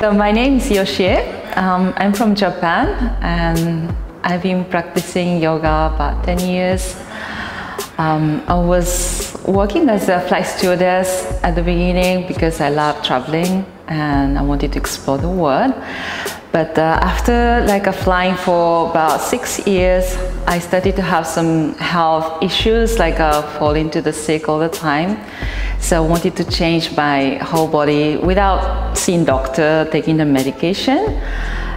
So my name is Yoshie. Um, I'm from Japan and I've been practicing yoga about 10 years. Um, I was working as a flight stewardess at the beginning because I love traveling and I wanted to explore the world. But uh, after like uh, flying for about six years, I started to have some health issues, like uh, falling to the sick all the time. So I wanted to change my whole body without seeing doctor, taking the medication.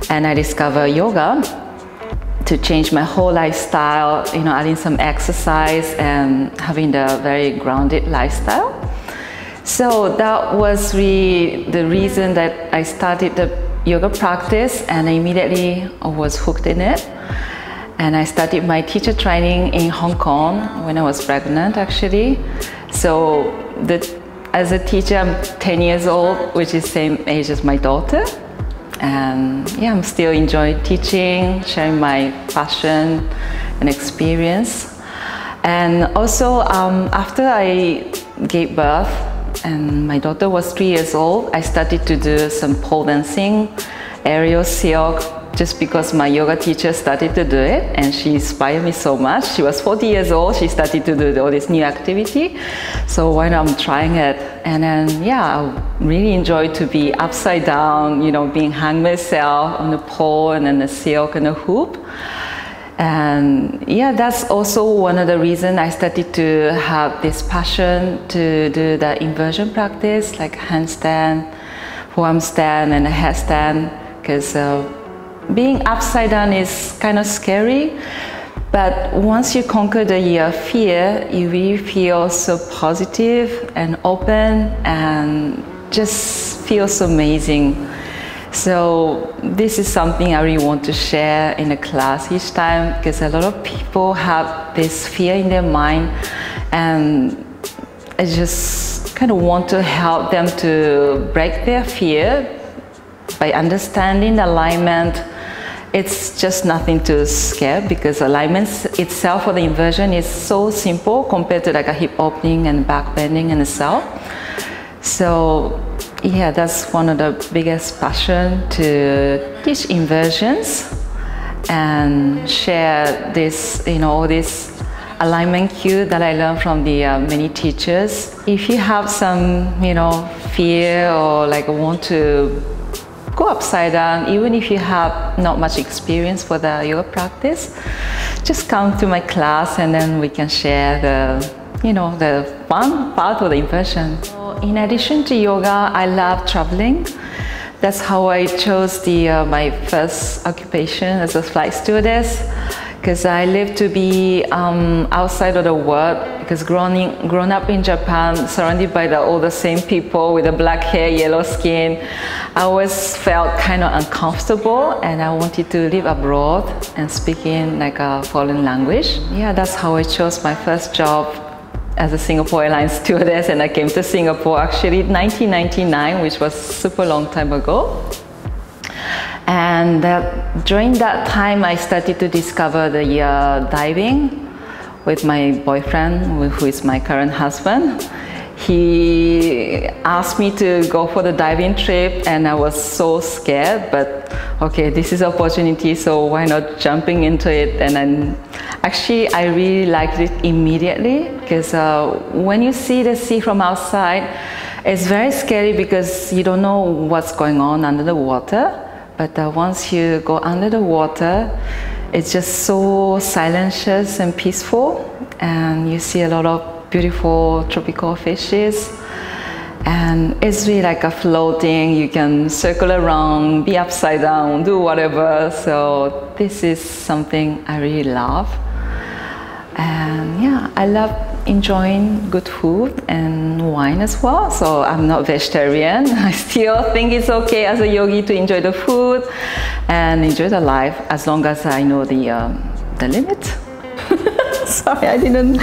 And I discovered yoga to change my whole lifestyle, you know, adding some exercise and having the very grounded lifestyle. So that was really the reason that I started the yoga practice and I immediately was hooked in it. And I started my teacher training in Hong Kong when I was pregnant actually. So the, as a teacher, I'm 10 years old, which is same age as my daughter. And yeah, I'm still enjoying teaching, sharing my passion and experience. And also um, after I gave birth, and my daughter was three years old, I started to do some pole dancing, aerial silk, just because my yoga teacher started to do it and she inspired me so much. She was 40 years old, she started to do all this new activity. So why not I'm trying it? And then, yeah, I really enjoy to be upside down, you know, being hung myself on the pole and then the silk and the hoop. And yeah, that's also one of the reasons I started to have this passion to do the inversion practice, like handstand, forearm stand, and a headstand, because uh, being upside down is kind of scary. But once you conquer the fear, you really feel so positive and open and just feels amazing. So this is something I really want to share in the class each time because a lot of people have this fear in their mind and I just kind of want to help them to break their fear by understanding the alignment. It's just nothing to scare because alignment itself for the inversion is so simple compared to like a hip opening and back bending in itself. So yeah, that's one of the biggest passion to teach inversions and share this, you know, all this alignment cue that I learned from the uh, many teachers. If you have some, you know, fear or like want to go upside down, even if you have not much experience for the yoga practice, just come to my class and then we can share the, you know, the fun part of the inversion. In addition to yoga, I love traveling. That's how I chose the, uh, my first occupation as a flight stewardess because I live to be um, outside of the world because growing, grown up in Japan, surrounded by the, all the same people with the black hair, yellow skin, I always felt kind of uncomfortable and I wanted to live abroad and speak in like a foreign language. Yeah, that's how I chose my first job as a Singapore Airlines stewardess and I came to Singapore actually in 1999, which was super long time ago. And uh, during that time, I started to discover the uh, diving with my boyfriend, who is my current husband. He asked me to go for the diving trip and I was so scared, but okay, this is opportunity, so why not jumping into it? And then actually, I really liked it immediately because uh, when you see the sea from outside, it's very scary because you don't know what's going on under the water. But uh, once you go under the water, it's just so silencious and peaceful, and you see a lot of beautiful tropical fishes. And it's really like a floating you can circle around be upside down do whatever. So this is something i really love. And yeah i love enjoying good food and wine as well. So i'm not vegetarian. I still think it's okay as a yogi to enjoy the food and enjoy the life as long as i know the um, the limit. Sorry i didn't